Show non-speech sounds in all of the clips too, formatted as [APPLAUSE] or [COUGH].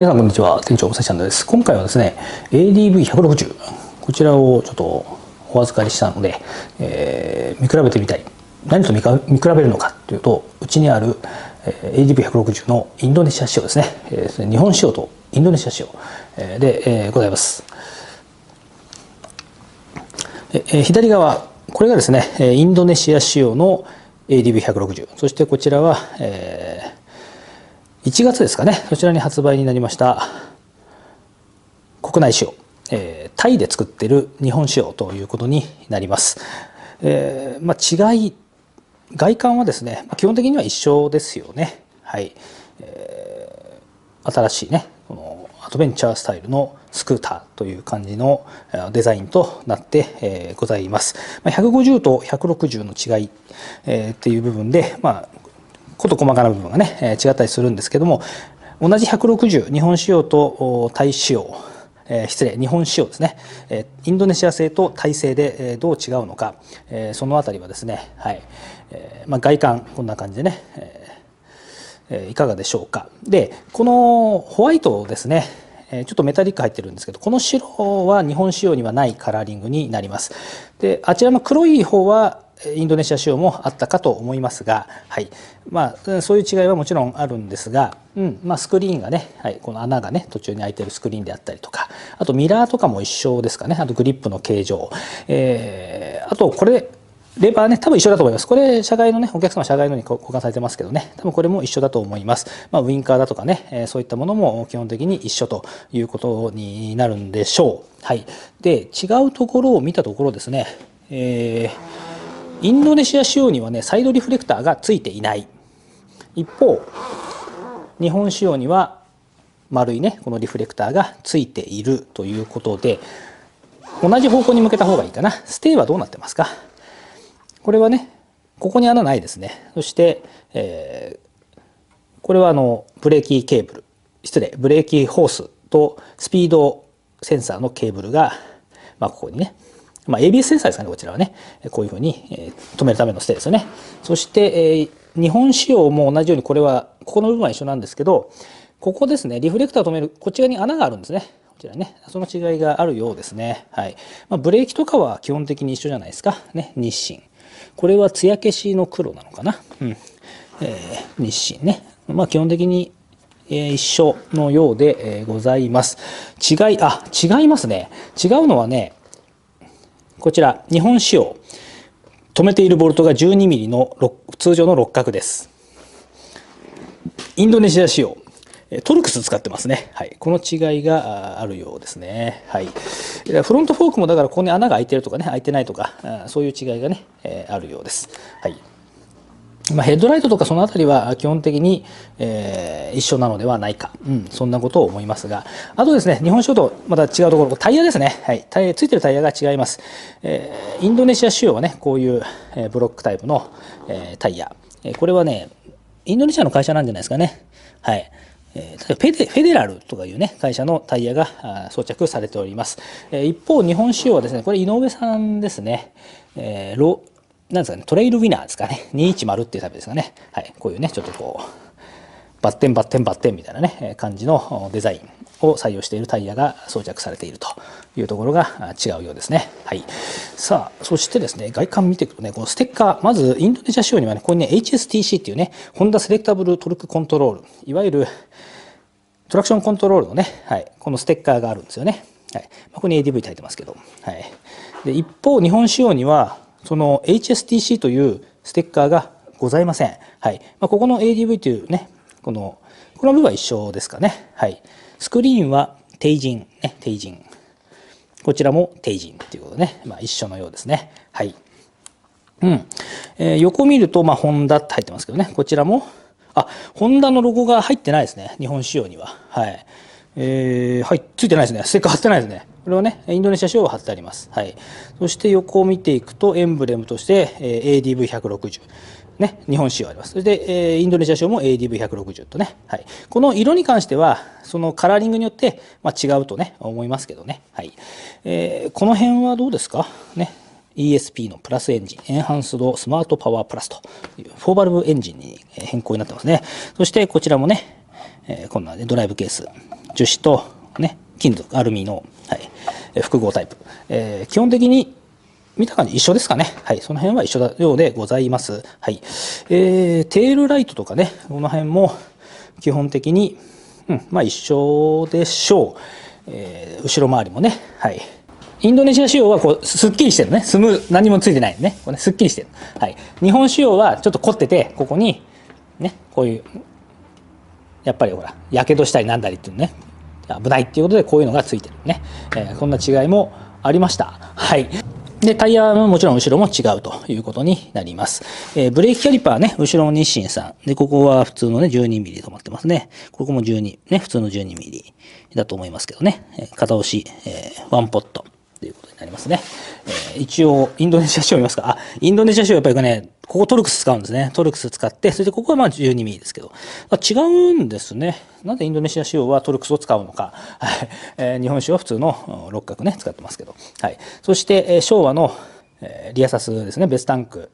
皆さんこんにちは。店長武蔵んです。今回はですね ADV160 こちらをちょっとお預かりしたので、えー、見比べてみたい。何と見比べるのかというとうちにある、え、ADV160 のインドネシア仕様ですね、えー、日本仕様とインドネシア仕様、え、で、えー、ございます、えー、左側これがですねインドネシア仕様の ADV160 そしてこちらは、えー1月ですかね。そちらに発売になりました。国内仕様、えー、タイで作ってる日本仕様ということになります、えー、まあ、違い外観はですね基本的には一緒ですよね。はい、えー、新しいねこのアドベンチャースタイルのスクーターという感じのデザインとなってえございます。ま150と160の違いえっていう部分で、まあ、こと細かな部分がね違ったりするんですけども同じ160日本仕様とタイ仕様えー、失礼日本仕様ですね、えー、インドネシア製とタイ製で、えー、どう違うのか、えー、そのあたりはですね、はい。えーまあ、外観こんな感じでね、えー、いかがでしょうか。でこのホワイトですねちょっとメタリック入ってるんですけどこの白は日本仕様にはないカラーリングになります。であちらの黒い方はインドネシア仕様もあったかと思いますが、はいまあ、そういう違いはもちろんあるんですが、うんまあ、スクリーンがね、はい、この穴がね途中に開いてるスクリーンであったりとかあとミラーとかも一緒ですかねあとグリップの形状、えー、あとこれレバーね、多分一緒だと思います。これ、社外のね、お客様社外のに交換されてますけどね、多分これも一緒だと思います。まあ、ウィンカーだとかね、え、そういったものも基本的に一緒ということになるんでしょう。はい。で、違うところを見たところですね、えーインドネシア仕様にはねサイドリフレクターがついていない。一方日本仕様には丸いねこのリフレクターがついているということで同じ方向に向けた方がいいかな。ステイはどうなってますか？これはねここに穴ないですね。そして、えー、これはあのブレーキケーブル。失礼ブレーキホースとスピードセンサーのケーブルが、まあ、ここにねまあ、ABS センサーですかね、こちらはね。こういうふうに、え止めるためのステーですよね。そして、え日本仕様も同じように、これは、ここの部分は一緒なんですけど、ここですね、リフレクターを止める、こっち側に穴があるんですね。こちらね、その違いがあるようですね。はい。まあ、ブレーキとかは基本的に一緒じゃないですか。ね、日清。これは艶消しの黒なのかな。うん。えー、日清ね。まあ、基本的にえ一緒のようで、えございます。違い、あ、違いますね。違うのはね、こちら日本仕様止めているボルトが 12mm の通常の六角ですインドネシア仕様トルクス使ってますね。はい。この違いがあるようですね。はい。フロントフォークもだからここに穴が開いてるとかね、開いてないとか、そういう違いがね、あるようです。はい。まあ、ヘッドライトとかそのあたりは基本的に、えー、一緒なのではないか、うん、そんなことを思いますが、あとですね、日本車とまた違うところ、タイヤですね、はい、タイヤついてるタイヤが違います。えー、インドネシア仕様はね、こういう、えー、ブロックタイプの、えー、タイヤ、えー、これはね、インドネシアの会社なんじゃないですかね。はい。えー、フェデフェデラルとかいうね、会社のタイヤが装着されております。えー、一方、日本仕様はですね、これ井上さんですね。えー、ロなんですかね、トレイルウィナーですかね。[LAUGHS] 210っていうタイプですかね。はい。こういうね、ちょっとこう、バッテンバッテンバッテンみたいなね、感じのデザインを採用しているタイヤが装着されているというところが違うようですね。はい。さあ、そしてですね、外観見ていくとね、このステッカー、まずインドネシア仕様にはね、ここにね、HSTC っていうね、ホンダセレクタブルトルクコントロール、いわゆるトラクションコントロールのね、はい、このステッカーがあるんですよね。はい。ここに ADV 書いてますけど。はい。で、一方、日本仕様には、その HSTC というステッカーがございません。はい。まあ、ここの ADV というね、この、この部分は一緒ですかね。はい。スクリーンはテイジン、ね、テイジン。こちらもテイジンっていうことでね、まあ、一緒のようですね。はい。うん。えー、横見ると、まあ、ホンダって入ってますけどね、こちらも、あ、ホンダのロゴが入ってないですね。日本仕様には。はい。えー、はい、ついてないですね。ステッカー貼ってないですね。これはね、インドネシア仕様は貼ってあります。はい。そして横を見ていくと、エンブレムとして、えー、ADV160。ね、日本仕様あります。それで、えー、インドネシア仕様も ADV160 とね。はい。この色に関しては、そのカラーリングによって、まあ、違うとね、思いますけどね。はい。えー、この辺はどうですか？ね。ESP のプラスエンジン、エンハンスドスマートパワープラスという4バルブエンジンに変更になってますね。そしてこちらもね、えー、こんな、ね、ドライブケース。樹脂と、ね、金属、アルミの、はい、複合タイプ。えー、基本的に見た感じ一緒ですかね。はい。その辺は一緒だようでございます。はい。えー、テールライトとかね、この辺も基本的に、うん、まあ一緒でしょう。えー、後ろ回りもね、はい。インドネシア仕様はこうすっきりしてるね。スムー何もついてないね。これねすっきりしてる。はい。日本仕様はちょっと凝ってて、ここに、ね、こういう、やっぱりほら、やけどしたりなんだりっていうね、危ないっていうことでこういうのがついてるね。えー、こんな違いもありました。はい。で、タイヤももちろん後ろも違うということになります。えー、ブレーキキャリパーね、後ろの日清さん。で、ここは普通のね、12ミリ止まってますね。ここも12、ね、普通の12ミリだと思いますけどね。えー、片押し、えー、ワンポットということになりますね。えー、一応、インドネシア仕様見ますか？あ、インドネシア仕様やっぱりね、ここトルクス使うんですね。トルクス使って、それでここはまあ12ミリですけど。違うんですね。なぜインドネシア仕様はトルクスを使うのか。はい。えー、日本仕様は普通の六角ね、使ってますけど。はい。そして、えー、昭和の、えー、リアサスですね、ベスタンク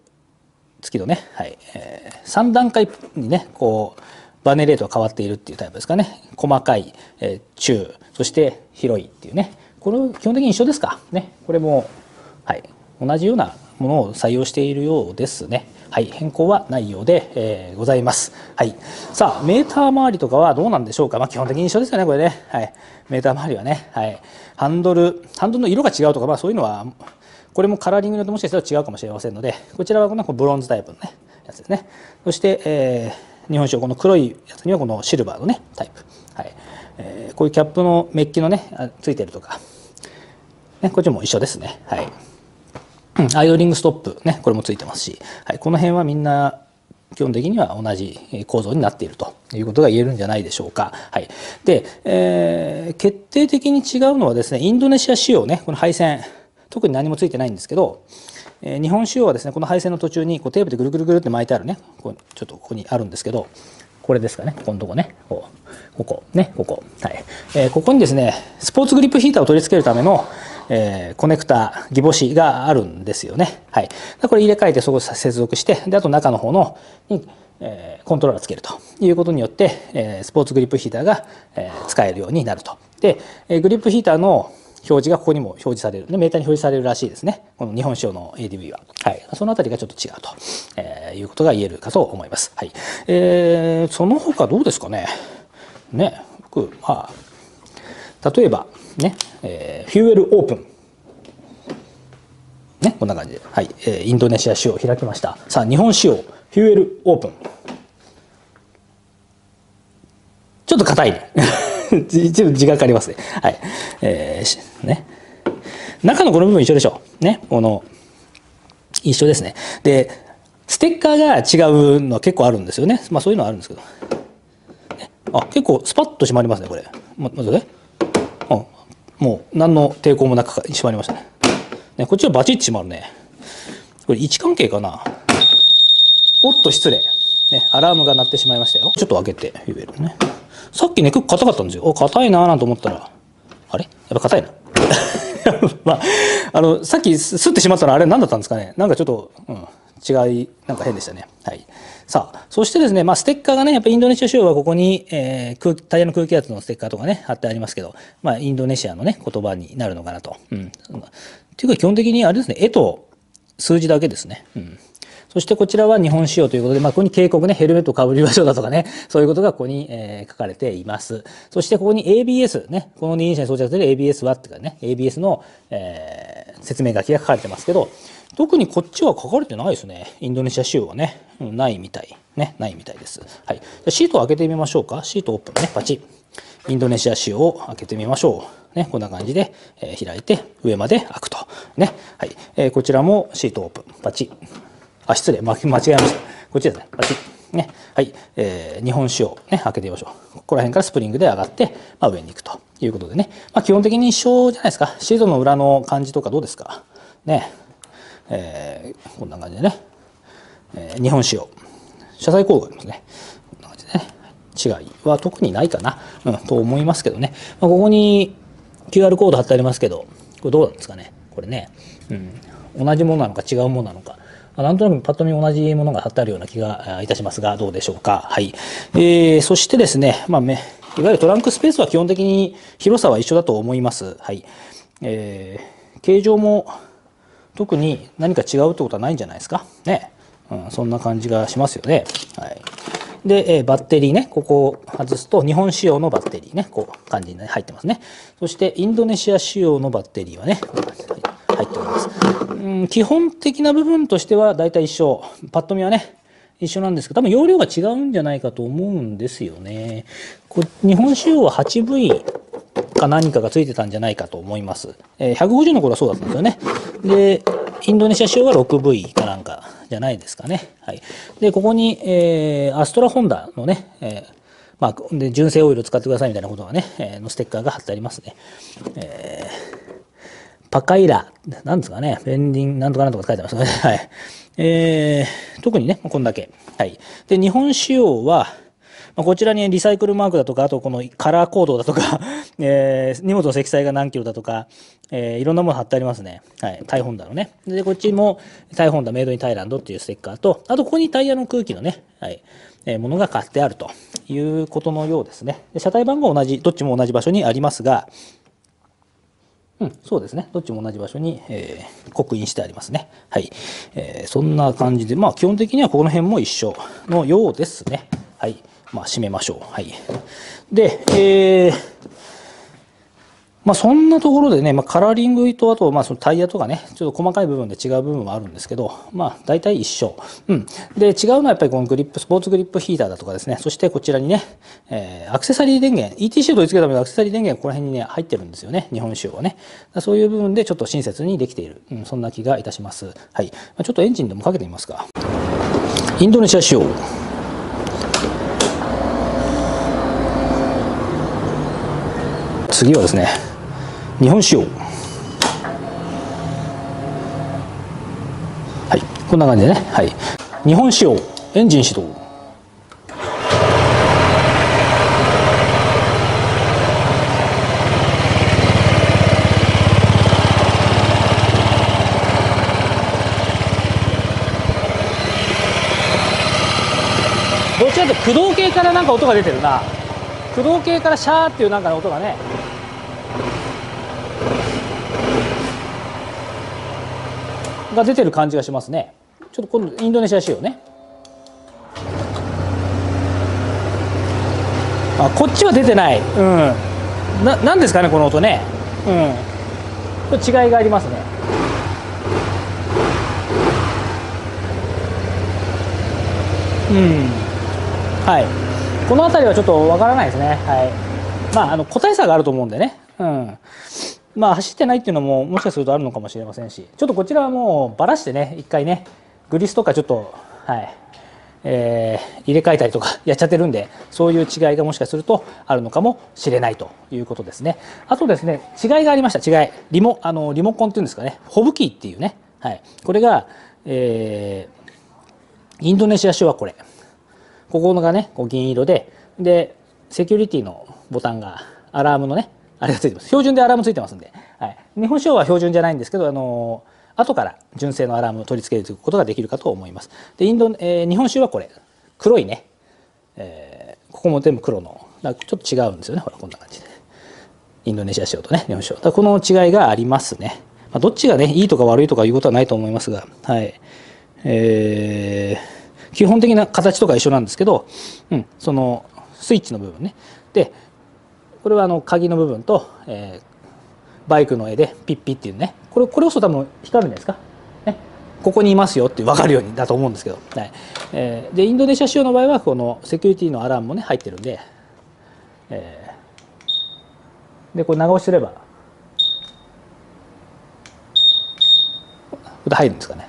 付きのね、はい。えー、3段階にね、こう、バネレートが変わっているっていうタイプですかね。細かい、えー、中、そして広いっていうね。これ基本的に一緒ですか。ね。これも、はい。同じようなものを採用しているようですね。はい、変更はないようで、えー、ございます。はい。さあ、メーター周りとかはどうなんでしょうか？まあ、基本的に一緒ですよね、これね。はい。メーター周りはね。はい。ハンドル、ハンドルの色が違うとか、まあ、そういうのは、これもカラーリングによってもしかしたら違うかもしれませんので、こちらはこのブロンズタイプのね、やつですね。そして、えー、日本酒この黒いやつにはこのシルバーのね、タイプ。はい。えー、こういうキャップのメッキのね、ついてるとか、ね、こっちも一緒ですね。はい。アイドリングストップ、ね、これもついてますし、はい、この辺はみんな基本的には同じ構造になっていると。いうことが言えるんじゃないでしょうか。はい。で、えー、決定的に違うのはですね、インドネシア仕様ね、この配線、特に何もついてないんですけど、えー、日本仕様はですね、この配線の途中にこうテープでぐるぐるぐるって巻いてあるね、こうちょっとここにあるんですけど、これですかね、ここのとこね、こうここ、ね、ここ。はい。えー、ここにですね、スポーツグリップヒーターを取り付けるための、えー、コネクタ、ギボシがあるんですよね。はい。これ入れ替えてそこ接続して、で、あと中の方のに、えー、コントローラーつけるということによって、えー、スポーツグリップヒーターが、えー、使えるようになると。で、えー、グリップヒーターの表示がここにも表示される。で、メーターに表示されるらしいですね。この日本仕様の ADB は。はい。そのあたりがちょっと違うと、えー、いうことが言えるかと思います。はい。えー、その他どうですかね。ね。僕、まあ、例えば、ね、えー、フューエルオープン。ね、こんな感じで。はい。えー、インドネシア仕様開きました。さあ、日本仕様、フューエルオープン。ちょっと硬いね。[LAUGHS] 一部字がかかりますね。はい。えー、ね。中のこの部分一緒でしょう。ね。この、一緒ですね。で、ステッカーが違うのは結構あるんですよね。まあそういうのはあるんですけど。あ、結構スパッと閉まりますね、これ。ま、まずね。もう何の抵抗もなく閉まりましたね。ねこっちはバチッと閉まるね。これ位置関係かなおっと失礼。ね、アラームが鳴ってしまいましたよ。ちょっと開けて言えるね。さっきね、結構硬かったんですよ。お、硬いなぁなんて思ったら、あれ？やっぱ硬いな。[LAUGHS] まあ、あの、さっきすってしまったのあれ何だったんですかねなんかちょっと、うん、違い、なんか変でしたね。はい。さあ、そしてですね、まあ、ステッカーがね、やっぱインドネシア仕様はここに、えー、空タイヤの空気圧のステッカーとかね、貼ってありますけど、まあ、インドネシアのね、言葉になるのかなと。うん。っていうか、基本的にあれですね、絵と数字だけですね。うん。そしてこちらは日本仕様ということで、まあ、ここに警告ね、ヘルメットかぶりましょうだとかね、そういうことがここに、えー、書かれています。そしてここに ABS ね、この二輪車に装着する ABS はっていうかね、ABS の、えー、説明書きが書かれてますけど、特にこっちは書かれてないですね。インドネシア仕様はね、うんないみたい。ね、ないみたいです。はい。じゃシートを開けてみましょうか。シートオープンね、パチッ。インドネシア仕様を開けてみましょう。ね、こんな感じで、えー、開いて上まで開くと。ね。はい。えー、こちらもシートオープン。パチッ。あ、失礼、間違えました。こっちですね。パチッ。ね。はい。えー、日本仕様、ね、開けてみましょう。ここら辺からスプリングで上がって、まあ、上に行くということでね。まあ、基本的に一緒じゃないですか。シートの裏の感じとかどうですか？ね。えー、こんな感じでね。えー、日本仕様。車載工具ありますね。こんな感じでね。違いは特にないかな。うん、と思いますけどね。まあ、ここに QR コード貼ってありますけど、これどうなんですかね。これね。うん。同じものなのか違うものなのか。なんとなくパッと見同じものが貼ってあるような気がいたしますが、どうでしょうか。はい。えー、そしてですね、まあ、めいわゆるトランクスペースは基本的に広さは一緒だと思います。はい。えー、形状も特に何か違うってことはないんじゃないですか？ね。うん、そんな感じがしますよね。はい。で、えー、バッテリーね、ここを外すと日本仕様のバッテリーね、こう感じに、入ってますね。そしてインドネシア仕様のバッテリーはね、入っております。うん、基本的な部分としては大体一緒。パッと見はね、一緒なんですけど、多分容量が違うんじゃないかと思うんですよね。こ日本仕様は 8V か何かが付いてたんじゃないかと思います。えー、150の頃はそうだったんですよね。で、インドネシア仕様は 6V かなんかじゃないですかね。はい。で、ここに、えー、アストラホンダのね、えーまあ、で純正オイル使ってくださいみたいなことがね、えー、のステッカーが貼ってありますね。えー、パカイラ、なんですかね、ペンディンなんとかなんとか書いてますね。[LAUGHS] はい。えー、特にね、こんだけ。はい。で、日本仕様は、まあ、こちらにリサイクルマークだとか、あとこのカラーコードだとか、[LAUGHS] えー、荷物の積載が何キロだとか、えー、いろんなもの貼ってありますね。はい。タイホンダのね。で、こっちもタイホンダメイドインタイランドっていうステッカーと、あとここにタイヤの空気のね、はい。えー、ものが買ってあるということのようですね。で車体番号同じ、どっちも同じ場所にありますが、うん、そうですね。どっちも同じ場所に、えー、刻印してありますね。はい。えー、そんな感じで、まあ基本的にはこの辺も一緒のようですね。はい。まあ、締めましょう。はい。で、えー、まあ、そんなところでね、まあ、カラーリングと、あと、まあ、そのタイヤとかね、ちょっと細かい部分で違う部分もあるんですけど、まあ、大体一緒。うん。で、違うのはやっぱりこのグリップ、スポーツグリップヒーターだとかですね、そしてこちらにね、えー、アクセサリー電源、ETC を取り付けるためのアクセサリー電源がこの辺にね、入ってるんですよね、日本仕様はね。そういう部分でちょっと親切にできている、うん、そんな気がいたします。はい。まあ、ちょっとエンジンでもかけてみますか。インドネシア仕様。次はですね日本仕様はいこんな感じでね。はい。日本仕様エンジン始動。どっちかというと駆動系からなんか音が出てるな。駆動系からシャーっていうなんか音がねが出てる感じがしますね。ちょっと今度インドネシア仕様ね。あこっちは出てない。うん。ななんですかねこの音ね。うん。違いがありますね。うん。はい。この辺りはちょっとわからないですね。はい。まああの個体差があると思うんでね。うんまあ走ってないっていうのももしかするとあるのかもしれませんしちょっとこちらはもうばらしてね一回ねグリスとかちょっとはいえー、入れ替えたりとか [LAUGHS] やっちゃってるんでそういう違いがもしかするとあるのかもしれないということですね。あとですね違いがありました違い。リモあのリモコンっていうんですかね。ホブキーっていうね、はい、これが、えー、インドネシア種はこれ。ここのがねこう銀色ででセキュリティのボタンがアラームのねあれがついてます。標準でアラームついてますんで。はい。日本仕様は標準じゃないんですけど、あのー、後から純正のアラームを取り付けることができるかと思います。で、インド、えー、日本酒はこれ、黒いね、えー、ここも全部黒の、ちょっと違うんですよね。ほら、こんな感じで。インドネシア仕様とね、日本仕様。この違いがありますね。まあ、どっちがね、いいとか悪いとかいうことはないと思いますが、はい。えー、基本的な形とか一緒なんですけど、うん、そのスイッチの部分ね。で、これはあの鍵の部分と、えー、バイクの絵でピッピっていうね。これこれこそ多分光るんですか、ね、ここにいますよって分かるようにだと思うんですけど、はい。えー、でインドネシア仕様の場合はこのセキュリティのアラームもね入ってるんで、えー、でこれ長押しすればこれ入るんですかね。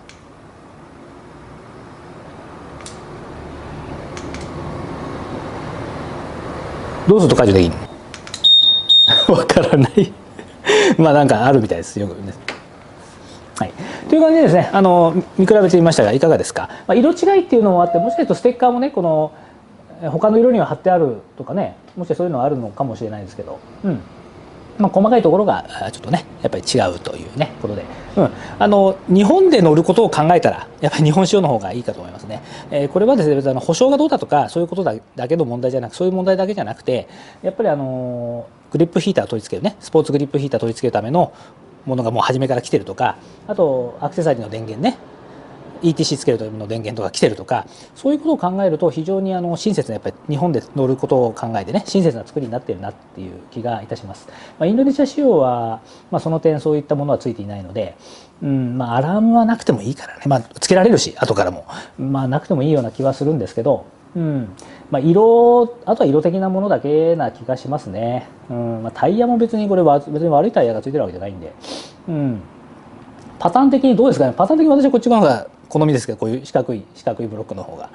どうすると解除できるの？わからない。まあなんかあるみたいです。よくね。はい、という感じでですねあの見比べてみましたがいかがですか、まあ、色違いっていうのもあってもしかするとステッカーもねこの他の色には貼ってあるとかねもしかそういうのはあるのかもしれないですけど、うん。まあ、細かいところがちょっとねやっぱり違うというねことで、うん、あの日本で乗ることを考えたらやっぱり日本仕様の方がいいかと思いますね、えー、これはですね別にあの保証がどうだとかそういうことだだけの問題じゃなくそういう問題だけじゃなくてやっぱりあのグリップヒーター取り付けるねスポーツグリップヒーター取り付けるためのものがもう初めから来てるとかあとアクセサリーの電源ね ETC つけるための電源とか来てるとかそういうことを考えると非常にあの親切なやっぱり日本で乗ることを考えてね親切な作りになっているなっていう気がいたします、まあ、インドネシア仕様は、まあ、その点そういったものはついていないので、うんまあ、アラームはなくてもいいからね、まあ、つけられるし後からも、まあ、なくてもいいような気はするんですけどうん。まあ、色あとは色的なものだけな気がしますね、うん。まあ、タイヤも別にこれは別に悪いタイヤがついてるわけじゃないんで、うん、パターン的にどうですかね？パターン的に私はこっち側が好みですけどこういう四角い四角いブロックの方が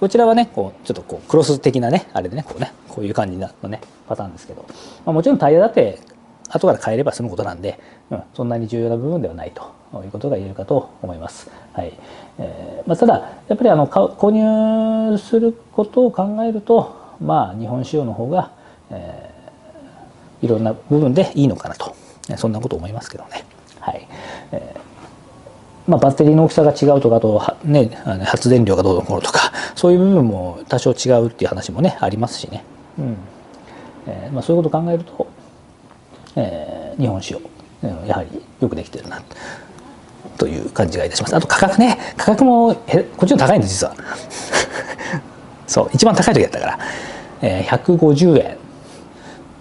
こちらはねこうちょっとこうクロス的なねあれでねこうねこういう感じのねパターンですけど、まあ、もちろんタイヤだって後から変えれば済むことなんで、うん、そんなに重要な部分ではないということが言えるかと思います。はいえーまあ、ただやっぱりあの購入することを考えると、まあ、日本仕様の方が、えー、いろんな部分でいいのかなとそんなこと思いますけどね。まあ、バッテリーの大きさが違うとかあと、ね、発電量がどうのこうのとか [LAUGHS] そういう部分も多少違うっていう話もねありますしね、うん。えーまあ、そういうことを考えると、えー、日本仕様やはりよくできてるなという感じがいたします。あと価格ね。価格もこっちの高いんです実は。[LAUGHS] そう一番高い時だったから、えー、150円。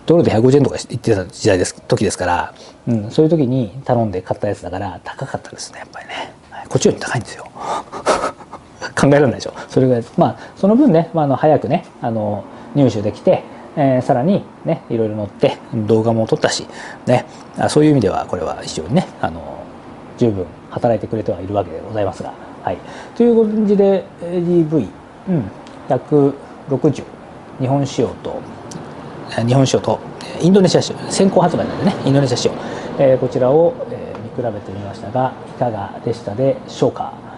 ドルで150円とか言ってた時代です時ですから、うん、そういう時に頼んで買ったやつだから高かったですねやっぱりね。こっちより高いんですよ。[LAUGHS] 考えられないでしょ。それぐらい。まあその分ね、まあ、の早くねあの入手できて、えー、さらにねいろいろ載って動画も撮ったしね。あそういう意味ではこれは非常にねあの十分働いてくれてはいるわけでございますが。はい。という感じで ADV、うん、160日本仕様と日本仕様とインドネシア仕様先行発売なんでねインドネシア仕様、え、こちらを、えー、見比べてみましたがいかがでしたでしょうか？